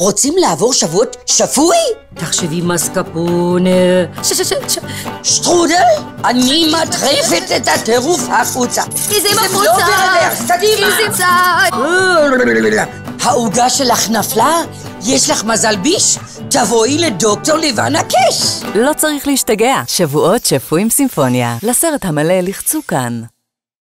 רוצים לעבור שבועות שפוי? תחשבי מסקפונה. ש... ש... ש... ש... שטרודל? אני מטריפת את הטירוף החוצה. איזים לא החוצה! ברוורס, קדימה. איזים צד! העוגה שלך נפלה? יש לך מזל ביש? תבואי לדוקטור לבנה קש! לא צריך להשתגע, שבועות שפוי עם סימפוניה. לסרט המלא לחצו כאן.